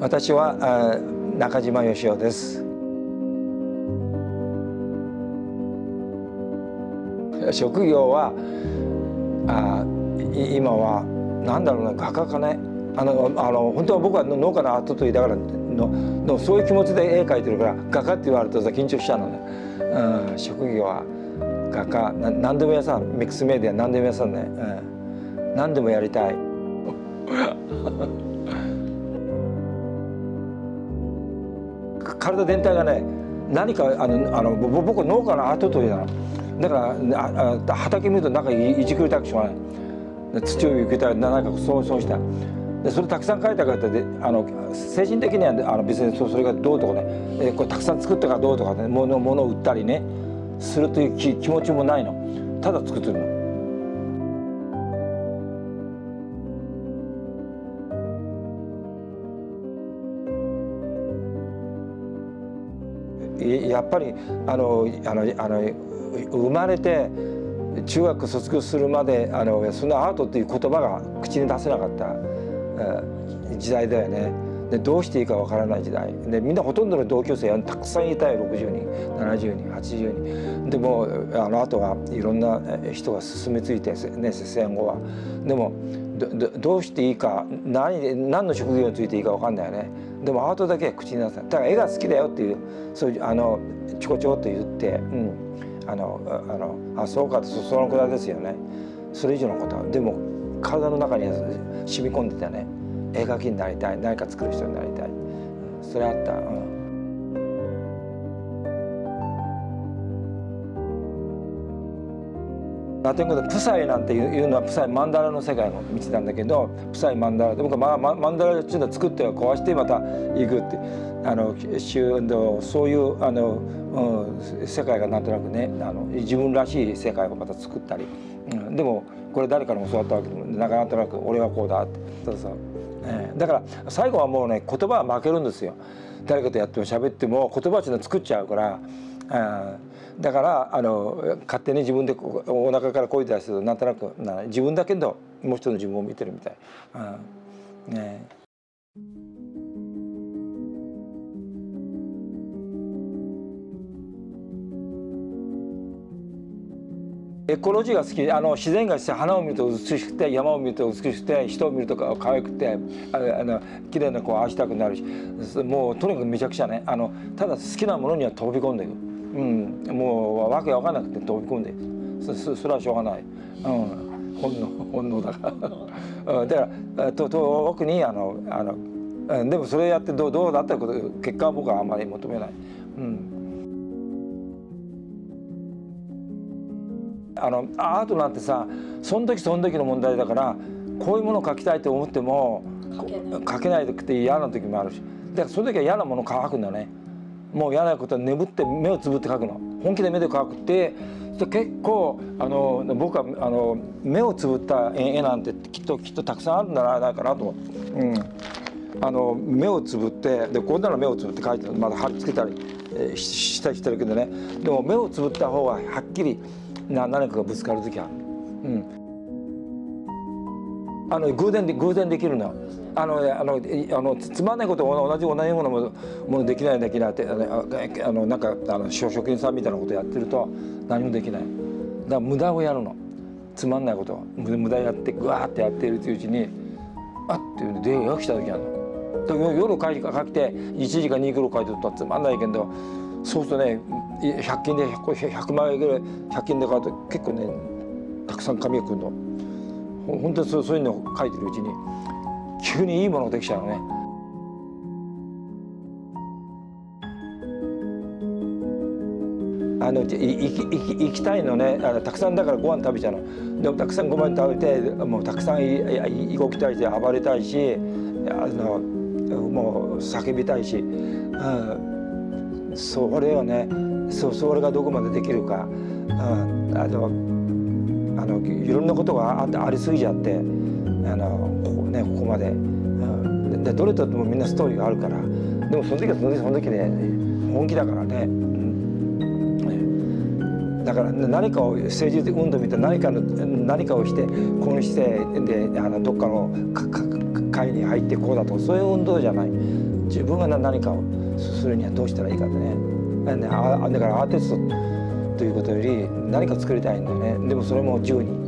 私は中島義雄です。職業はあ今は何だろうな画家かね。あのあの本当は僕は農家の後と言いながらののそういう気持ちで絵描いてるから画家って言われるとさ緊張しちゃうのね、うん、職業は画家。な何でも屋さんミックスメディア何でも屋さんね、うん、何でもやりたい。体全体がね何かあのあの僕農家の後というの。だからあ畑見るとなんかいじくりたくしょうがない。土を受けたら何かそうそうした。でそれたくさん書いたからであの精神的にはあの別にそれがどうとかね。えこれたくさん作ったからどうとかね。物物を売ったりね。するという気気持ちもないの。ただ作ってるの。やっぱりあのあのあの生まれて中学卒業するまであのそのアートっていう言葉が口に出せなかった時代だよね。でどうしていいかわからない時代。でみんなほとんどの同級生たくさんいたよ。60人70人80人。でもあのあとはいろんな人が進みついて、ね、戦後は。でもどうしていいか何何の職業についていいかわかんないよね。でもアートだけは口に出せないだから絵が好きだよっていうそういうあのちょこちょこっと言ってうん。あのあのあそうかそそのくらいですよね。それ以上のことは。でも体の中に染み込んでたね。絵描きになりたい何か作る人になりたい。それあった、うん、ラテン語でプサイなんていうのはプサイマンダラの世界の道なんだけどプサイマンダラで僕は、まあ、マンダラっていうのは作って壊してまた行くってあのそういうあの、うん、世界がなんとなくねあの自分らしい世界をまた作ったり、うん、でもこれ誰からも教わったわけでもなんとなく俺はこうだって。そうそう。えー、だから最後はもうね言葉は負けるんですよ。誰かとやっても喋っても言葉っていうの作っちゃうからあだからあの勝手に自分でお腹からこいたりすとなんとなくな自分だけどもう一人の自分を見てるみたい。うん。ね。エコロジーが好き。あの自然がして花を見ると美しくて山を見ると美しくて人を見るとか可愛くてあの綺麗な子を愛したくなるしもうとにかくめちゃくちゃね。あのただ好きなものには飛び込んでいく、うん、もうわけわかんなくて飛び込んで。そそれはしょうがない、うん、本能 本能だから。だからと特にあのあのでもそれやってどうどうだったこと結果は僕はあんまり求めない。うん。あのアートなんてさその時その時の問題だからこういうものを描きたいと思っても描けない。くて嫌な時もあるし。だからその時は嫌なものを描くんだねもう嫌なことは眠って目をつぶって描くの本気で目で描くって結構あの僕はあの目をつぶった絵なんてきっときっとたくさんあるんじゃないかなと思って。うんあの目をつぶってでこんなの目をつぶって描いてまだ貼り付けたり、えー、したりしてるけどねでも目をつぶった方がはっきりな何かがぶつかる時ある。うんあの偶然で偶然できるのあのあのあのつまんないこと同じ同じものもものできないできないってあのなんかあの職員さんみたいなことやってると何もできない。だから無駄をやるの。つまんないこと無駄やってぐわーってやってるううちにあっっていう出会いが来た時あるの。夜書いて書きて1時か2キロ書いてるとつまんないけどそうするとね100均で 100, 100枚ぐらい100均で買うと結構ねたくさん紙がくるの。本当にそういうのを書いてるうちに急にいいものができちゃうのね。あの行き行きたいのね。あのたくさんだからご飯食べちゃうの。でもたくさんご飯食べてもうたくさん動きたいし暴れたいしあのもう叫びたいし、うん、それをねそそれがどこまでできるか、うん、あのあのいろんなことがあってありすぎちゃってあのここ,、ね、ここまで、うん、でどれとってもみんなストーリーがあるから。でもその時はその時その時で、本気だからね。だから何かを政治運動みたいな何かの何かをしてこの姿勢であのどっかの会に入ってこうだとそういう運動じゃない。自分が何かをするにはどうしたらいいかってね。だからアーティストということより何か作りたいんだよね。でもそれも自由に。